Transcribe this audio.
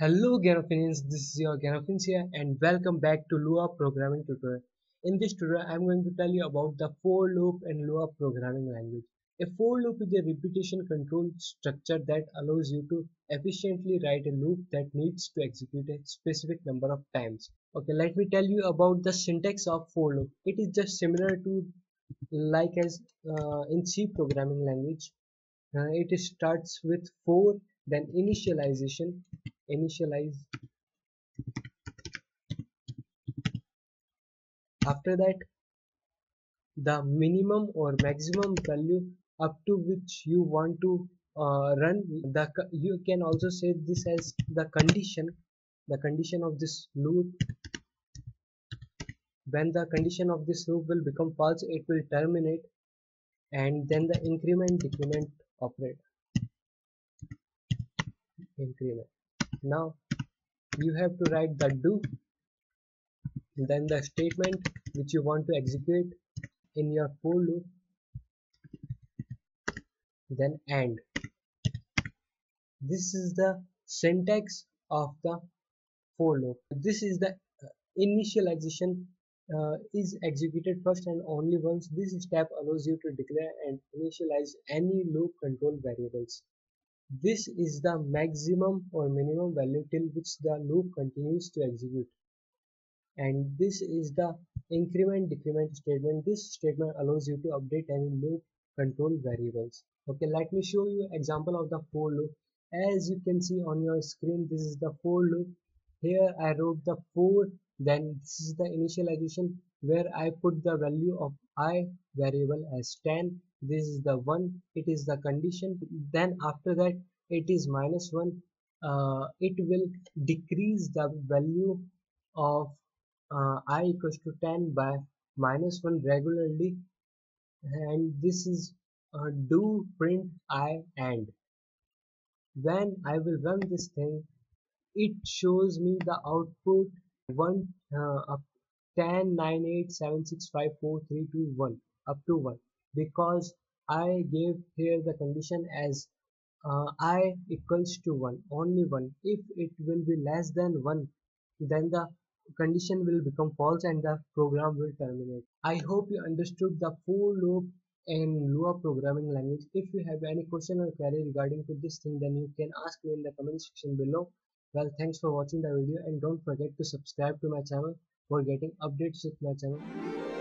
Hello Ganofinians, this is your Ganofins here and welcome back to Lua programming tutorial. In this tutorial I am going to tell you about the for loop in Lua programming language. A for loop is a repetition control structure that allows you to efficiently write a loop that needs to execute a specific number of times. Okay, let me tell you about the syntax of for loop. It is just similar to like as uh, in C programming language. Uh, it starts with for then initialization initialize. After that the minimum or maximum value up to which you want to uh, run the you can also say this as the condition the condition of this loop. When the condition of this loop will become false it will terminate and then the increment decrement operator increment now you have to write the do then the statement which you want to execute in your for loop then and. This is the syntax of the for loop this is the uh, initialization uh, is executed first and only once. This step allows you to declare and initialize any loop control variables this is the maximum or minimum value till which the loop continues to execute. And this is the increment decrement statement. This statement allows you to update any loop control variables. Okay, let me show you example of the for loop. As you can see on your screen, this is the for loop. Here I wrote the for, then this is the initialization where I put the value of i variable as 10 this is the one. It is the condition. Then after that it is minus 1 uh, it will decrease the value of uh, i equals to 10 by minus 1 regularly. And this is uh, do print i and. When I will run this thing it shows me the output 1 uh, up 10 9 8 7 6 5 4 3 2 1 up to 1 because I gave here the condition as uh, i equals to 1 only 1 if it will be less than 1 then the condition will become false and the program will terminate. I hope you understood the for loop in lua programming language. If you have any question or query regarding to this thing then you can ask me in the comment section below well thanks for watching the video and don't forget to subscribe to my channel for getting updates with my channel